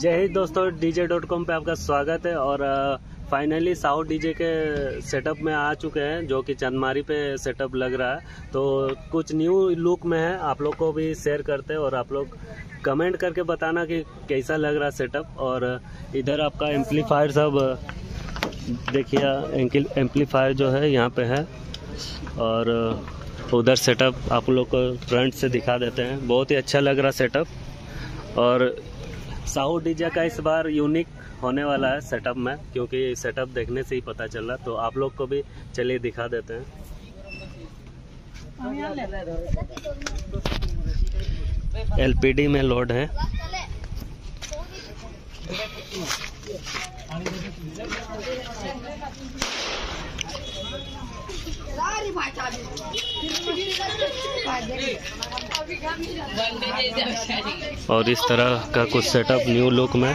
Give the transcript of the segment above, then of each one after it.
जय हिंद दोस्तों DJ dot com पर आपका स्वागत है और फाइनली साउथ डीजे के सेटअप में आ चुके हैं, जो कि चंदमारी पे सेटअप लग रहा है। तो कुछ न्यू लुक में है, आप लोग को भी शेयर करते हैं और आप लोग कमेंट करके बताना कि कैसा लग रहा सेटअप और, इधर आपका एम्पलीफायर सब, देखिए एम्पलीफायर जो है यहाँ पे है। और, उधर सेटअप आप लोग को फ्रंट से दिखा देते हैं। बहुत ही अच्छा लग रहा सेटअप और साउथ डीजा का इस बार यूनिक होने वाला है सेटअप में, क्योंकि सेटअप देखने से ही पता चल रहा तो आप लोग को भी चलिए दिखा देते हैं। एलपीडी में लोड है। और इस तरह का कुछ सेटअप न्यू लुक में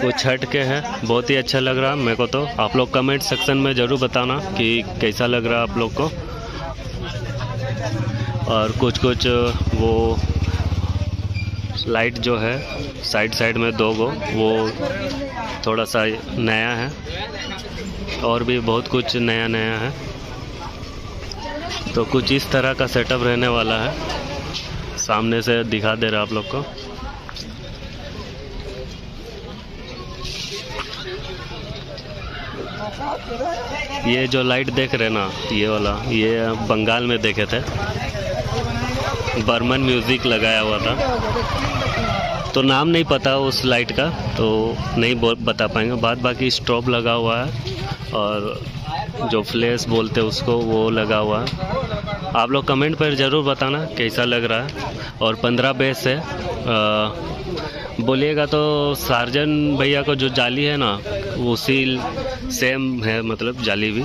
कुछ छठ के हैं। बहुत ही अच्छा लग रहा। है मेरे को तो आप लोग कमेंट सेक्शन में ज़रूर बताना कि कैसा लग रहा आप लोग को। और कुछ कुछ वो लाइट जो है साइड साइड में दो गो, वो थोड़ा सा नया है। और भी बहुत कुछ नया नया है। तो कुछ इस तरह का सेटअप रहने वाला है। सामने से दिखा दे रहा आप लोग को। ये जो लाइट देख रहे ना, ये वाला, ये बंगाल में देखे थे। बर्मन म्यूज़िक लगाया हुआ था। तो नाम नहीं पता उस लाइट का तो नहीं बता पाएँगे। बाद बाकी स्टॉप लगा हुआ है और जो फ्लैश बोलते हैं उसको वो लगा हुआ है। आप लोग कमेंट पर ज़रूर बताना कैसा लग रहा है। और पंद्रह बेस है बोलिएगा तो सार्जन भैया को जो जाली है ना, उसी सेम है मतलब जाली भी।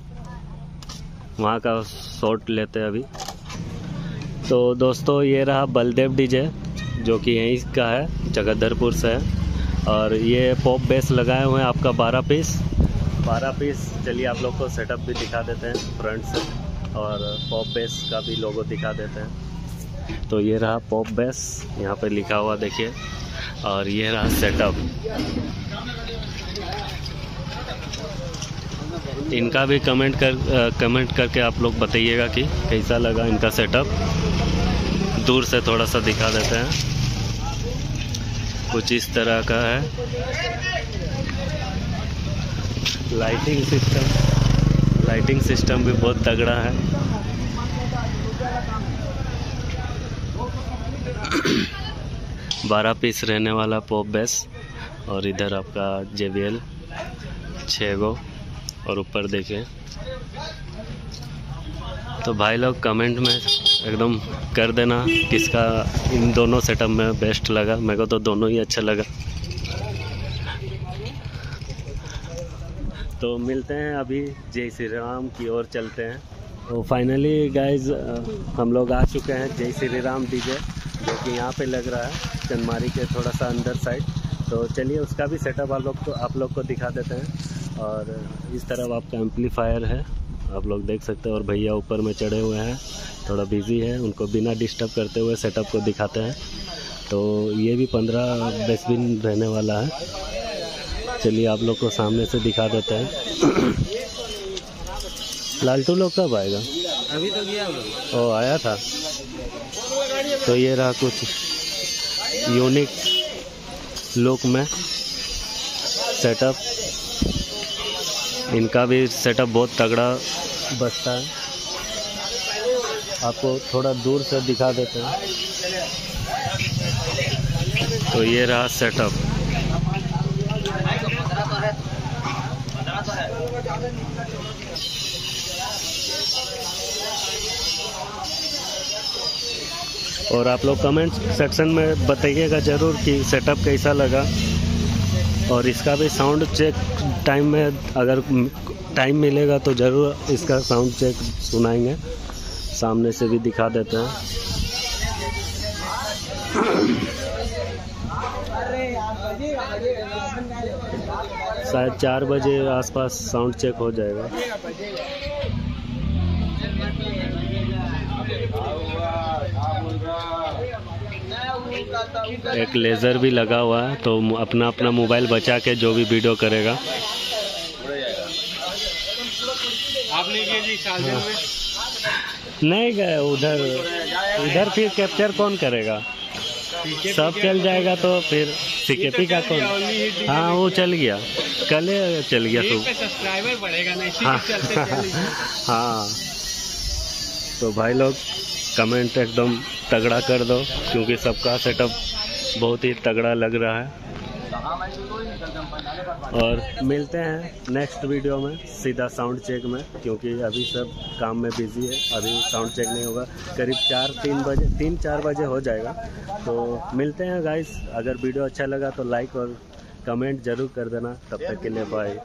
वहाँ का शॉट लेते हैं अभी। तो दोस्तों, ये रहा बलदेव डीजे, जो कि यहीं का है जगदरपुर से है। और ये पॉप बेस लगाए हुए हैं आपका 12 पीस 12 पीस चलिए आप लोग को सेटअप भी दिखा देते हैं फ्रंट से, और पॉप बेस का भी लोगो दिखा देते हैं। तो ये रहा पॉप बेस यहाँ पे लिखा हुआ देखिए, और ये रहा सेटअप इनका भी कमेंट कर कमेंट करके आप लोग बताइएगा कि कैसा लगा इनका सेटअप दूर से थोड़ा सा दिखा देते हैं। कुछ इस तरह का है। लाइटिंग सिस्टम लाइटिंग सिस्टम भी बहुत तगड़ा है। बारह पीस रहने वाला पॉप बेस और इधर आपका जे बी एल छः गो। और ऊपर देखें। तो भाई लोग कमेंट में एकदम कर देना किसका इन दोनों सेटअप में बेस्ट लगा। मेरे को तो दोनों ही अच्छा लगा। तो मिलते हैं अभी, जय श्री राम की ओर चलते हैं। तो फाइनली गाइज़ हम लोग आ चुके हैं जय श्री राम डीजे जो कि यहाँ पे लग रहा है। चंदमारी के थोड़ा सा अंदर साइड तो चलिए उसका भी सेटअप आप लोग को आप लोग को दिखा देते हैं। और इस तरफ़ आपका एम्पलीफायर है। आप लोग देख सकते हैं और भैया ऊपर में चढ़े हुए हैं। थोड़ा बिज़ी है। उनको बिना डिस्टर्ब करते हुए सेटअप को दिखाते हैं। तो ये भी पंद्रह डस्टबिन रहने वाला है। चलिए आप लोग को सामने से दिखा देते हैं। लालटू लोग कब आएगा? अभी तो गया ओ आया था। तो ये रहा कुछ यूनिक लुक में सेटअप इनका भी सेटअप बहुत तगड़ा बचता है। आपको थोड़ा दूर से दिखा देते हैं। तो ये रहा सेटअप और आप लोग कमेंट सेक्शन में बताइएगा ज़रूर कि सेटअप कैसा लगा। और इसका भी साउंड चेक टाइम में अगर टाइम मिलेगा तो ज़रूर इसका साउंड चेक सुनाएँगे। सामने से भी दिखा देते हैं। शायद चार बजे आसपास साउंड चेक हो जाएगा। एक लेज़र भी लगा हुआ है तो अपना अपना मोबाइल बचा के जो भी वीडियो करेगा। नहीं, गए, उधर उधर फिर कैप्चर कौन करेगा? सब चल जाएगा तो फिर सीकेपी का कौन? हाँ वो चल गया। कल चल गया तो। सब्सक्राइबर बढ़ेगा है। हाँ। तो भाई लोग कमेंट एकदम तगड़ा कर दो, क्योंकि सबका सेटअप बहुत ही तगड़ा लग रहा है। और मिलते हैं नेक्स्ट वीडियो में, सीधा साउंड चेक में, क्योंकि अभी सब काम में बिज़ी है। अभी साउंड चेक नहीं होगा। करीब चार, तीन बजे, तीन, चार बजे हो जाएगा। तो मिलते हैं गाइस अगर वीडियो अच्छा लगा तो लाइक और कमेंट ज़रूर कर देना। तब तक के लिए बाय